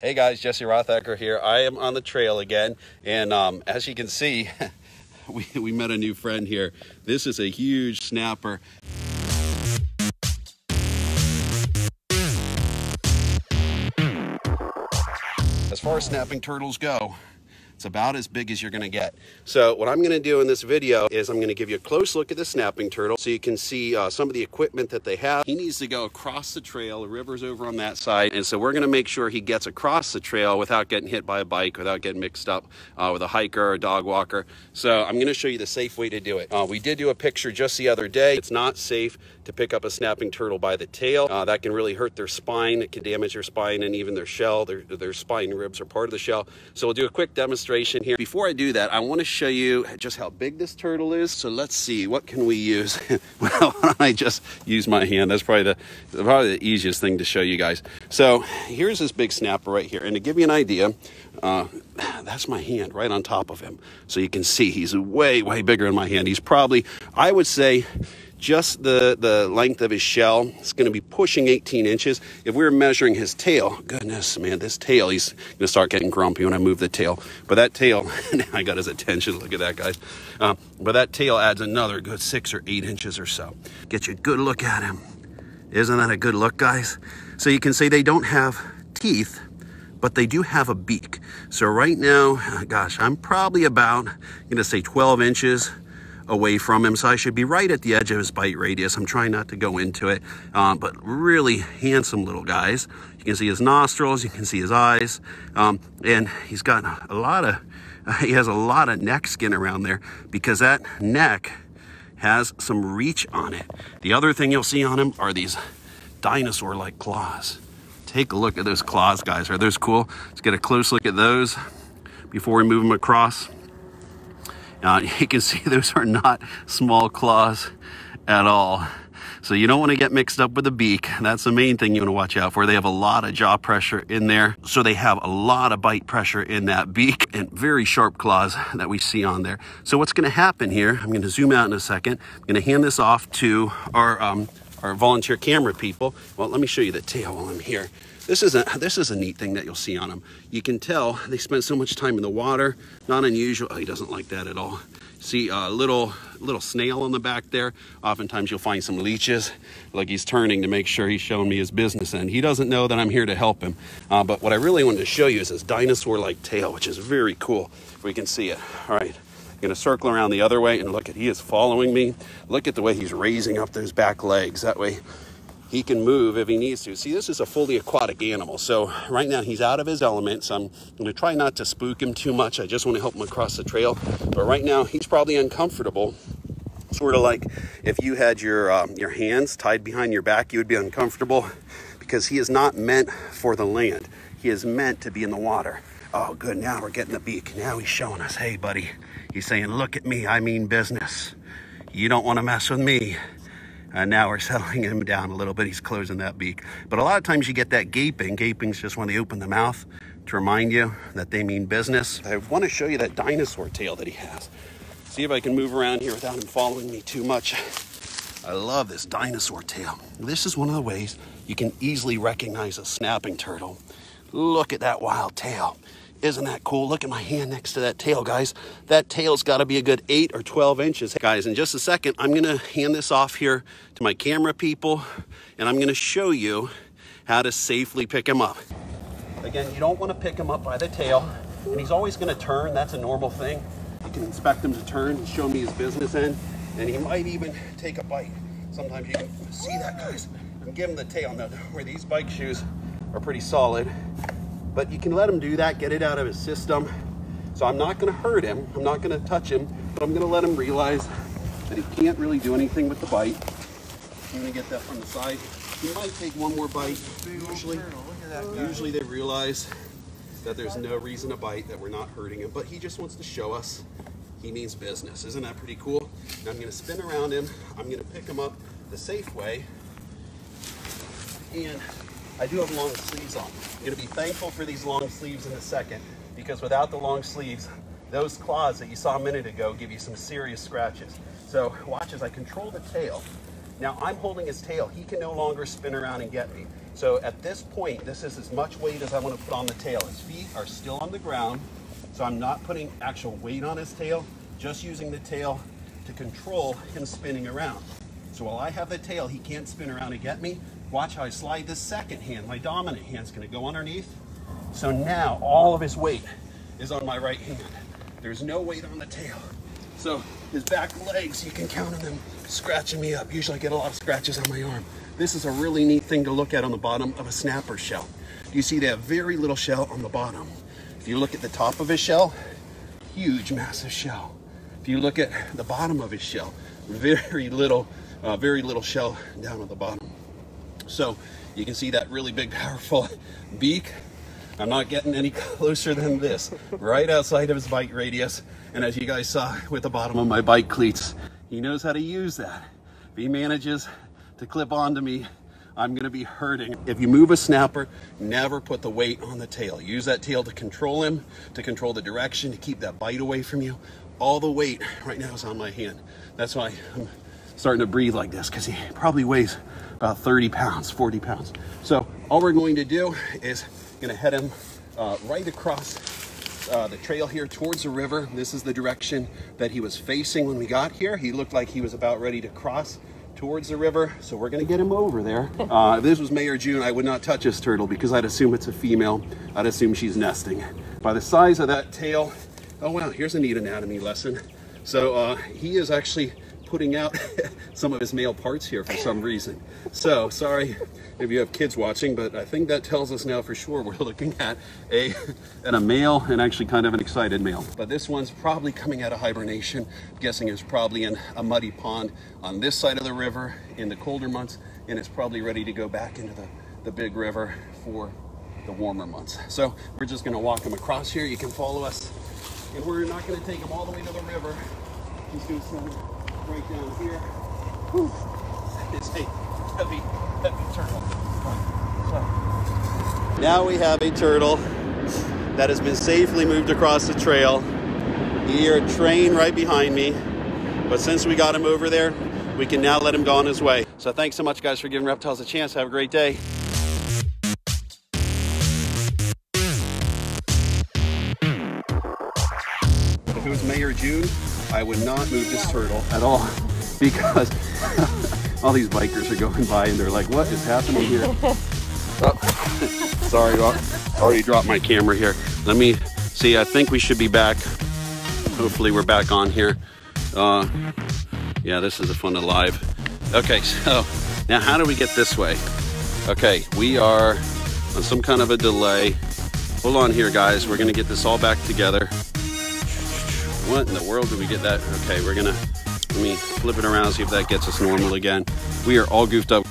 Hey guys, Jesse Rothacker here. I am on the trail again, and um, as you can see, we, we met a new friend here. This is a huge snapper. As far as snapping turtles go, it's about as big as you're gonna get. So what I'm gonna do in this video is I'm gonna give you a close look at the snapping turtle so you can see uh, some of the equipment that they have. He needs to go across the trail, the river's over on that side, and so we're gonna make sure he gets across the trail without getting hit by a bike, without getting mixed up uh, with a hiker or a dog walker. So I'm gonna show you the safe way to do it. Uh, we did do a picture just the other day. It's not safe to pick up a snapping turtle by the tail. Uh, that can really hurt their spine. It can damage their spine and even their shell. Their, their spine ribs are part of the shell. So we'll do a quick demonstration demonstration here. Before I do that, I want to show you just how big this turtle is. So let's see, what can we use? well, I just use my hand? That's probably the, probably the easiest thing to show you guys. So here's this big snapper right here. And to give you an idea, uh, that's my hand right on top of him. So you can see he's way, way bigger than my hand. He's probably, I would say, just the, the length of his shell is going to be pushing 18 inches. If we were measuring his tail, goodness, man, this tail, he's going to start getting grumpy when I move the tail. But that tail, I got his attention. Look at that, guys. Uh, but that tail adds another good six or eight inches or so. Get you a good look at him. Isn't that a good look, guys? So you can say they don't have teeth, but they do have a beak. So right now, gosh, I'm probably about, I'm going to say 12 inches away from him. So I should be right at the edge of his bite radius. I'm trying not to go into it, um, but really handsome little guys. You can see his nostrils, you can see his eyes, um, and he's got a lot of, he has a lot of neck skin around there because that neck has some reach on it. The other thing you'll see on him are these dinosaur-like claws. Take a look at those claws, guys. Are those cool? Let's get a close look at those before we move them across. Uh, you can see those are not small claws at all. So you don't want to get mixed up with the beak. That's the main thing you want to watch out for. They have a lot of jaw pressure in there. So they have a lot of bite pressure in that beak and very sharp claws that we see on there. So what's going to happen here, I'm going to zoom out in a second. I'm going to hand this off to our, um, our volunteer camera people. Well, let me show you the tail while I'm here. This is a this is a neat thing that you'll see on them. You can tell they spend so much time in the water. Not unusual. Oh, he doesn't like that at all. See a little little snail on the back there. Oftentimes you'll find some leeches. Like he's turning to make sure he's showing me his business And He doesn't know that I'm here to help him. Uh, but what I really wanted to show you is his dinosaur-like tail, which is very cool. If we can see it. All right. I'm gonna circle around the other way and look at he is following me. Look at the way he's raising up those back legs. That way he can move if he needs to. See, this is a fully aquatic animal. So right now he's out of his element. So I'm going to try not to spook him too much. I just want to help him across the trail. But right now he's probably uncomfortable. Sort of like if you had your, um, your hands tied behind your back, you would be uncomfortable because he is not meant for the land. He is meant to be in the water. Oh, good. Now we're getting the beak. Now he's showing us, hey, buddy. He's saying, look at me. I mean business. You don't want to mess with me. And now we're settling him down a little bit. He's closing that beak. But a lot of times you get that gaping. Gaping's just when they open the mouth to remind you that they mean business. I want to show you that dinosaur tail that he has. See if I can move around here without him following me too much. I love this dinosaur tail. This is one of the ways you can easily recognize a snapping turtle. Look at that wild tail. Isn't that cool? Look at my hand next to that tail, guys. That tail's got to be a good 8 or 12 inches. Guys, in just a second, I'm going to hand this off here to my camera people, and I'm going to show you how to safely pick him up. Again, you don't want to pick him up by the tail, and he's always going to turn. That's a normal thing. You can inspect him to turn and show me his business end, and he might even take a bite. Sometimes you can see that, guys. I'm giving the tail. Now, where these bike shoes are pretty solid, but you can let him do that, get it out of his system. So I'm not gonna hurt him, I'm not gonna touch him, but I'm gonna let him realize that he can't really do anything with the bite. I'm gonna get that from the side. He might take one more bite. Usually, usually they realize that there's no reason to bite, that we're not hurting him, but he just wants to show us he means business. Isn't that pretty cool? Now I'm gonna spin around him. I'm gonna pick him up the safe way. And I do have long sleeves on. I'm gonna be thankful for these long sleeves in a second because without the long sleeves, those claws that you saw a minute ago give you some serious scratches. So watch as I control the tail. Now I'm holding his tail. He can no longer spin around and get me. So at this point, this is as much weight as I want to put on the tail. His feet are still on the ground, so I'm not putting actual weight on his tail, just using the tail to control him spinning around. So while I have the tail, he can't spin around and get me. Watch how I slide this second hand. My dominant hand's gonna go underneath. So now all of his weight is on my right hand. There's no weight on the tail. So his back legs, you can count on them scratching me up. Usually I get a lot of scratches on my arm. This is a really neat thing to look at on the bottom of a snapper shell. You see they have very little shell on the bottom. If you look at the top of his shell, huge, massive shell. If you look at the bottom of his shell, very little, uh, very little shell down at the bottom. So you can see that really big, powerful beak. I'm not getting any closer than this, right outside of his bite radius. And as you guys saw with the bottom of my bike cleats, he knows how to use that. If he manages to clip onto me, I'm gonna be hurting. If you move a snapper, never put the weight on the tail. Use that tail to control him, to control the direction, to keep that bite away from you. All the weight right now is on my hand. That's why I'm starting to breathe like this because he probably weighs about 30 pounds, 40 pounds. So all we're going to do is gonna head him uh, right across uh, the trail here towards the river. This is the direction that he was facing when we got here. He looked like he was about ready to cross towards the river. So we're gonna get him over there. Uh, if this was May or June, I would not touch this turtle because I'd assume it's a female. I'd assume she's nesting. By the size of that tail, oh wow, here's a neat anatomy lesson. So uh, he is actually putting out some of his male parts here for some reason. So sorry if you have kids watching, but I think that tells us now for sure we're looking at a, at a male and actually kind of an excited male. But this one's probably coming out of hibernation. I'm guessing it's probably in a muddy pond on this side of the river in the colder months, and it's probably ready to go back into the, the big river for the warmer months. So we're just gonna walk him across here. You can follow us. And we're not gonna take him all the way to the river. He's gonna swim right down here. Whew. It's a heavy, heavy turtle. So, now we have a turtle that has been safely moved across the trail. You hear a train right behind me. But since we got him over there, we can now let him go on his way. So thanks so much guys for giving reptiles a chance. Have a great day. It was May or June, I would not move this turtle at all because all these bikers are going by and they're like, what is happening here? oh, sorry, I already dropped my camera here. Let me see, I think we should be back. Hopefully we're back on here. Uh, yeah, this is a fun to live. Okay, so now how do we get this way? Okay, we are on some kind of a delay. Hold on here, guys. We're gonna get this all back together. What in the world did we get that? Okay, we're gonna, let me flip it around, see if that gets us normal again. We are all goofed up.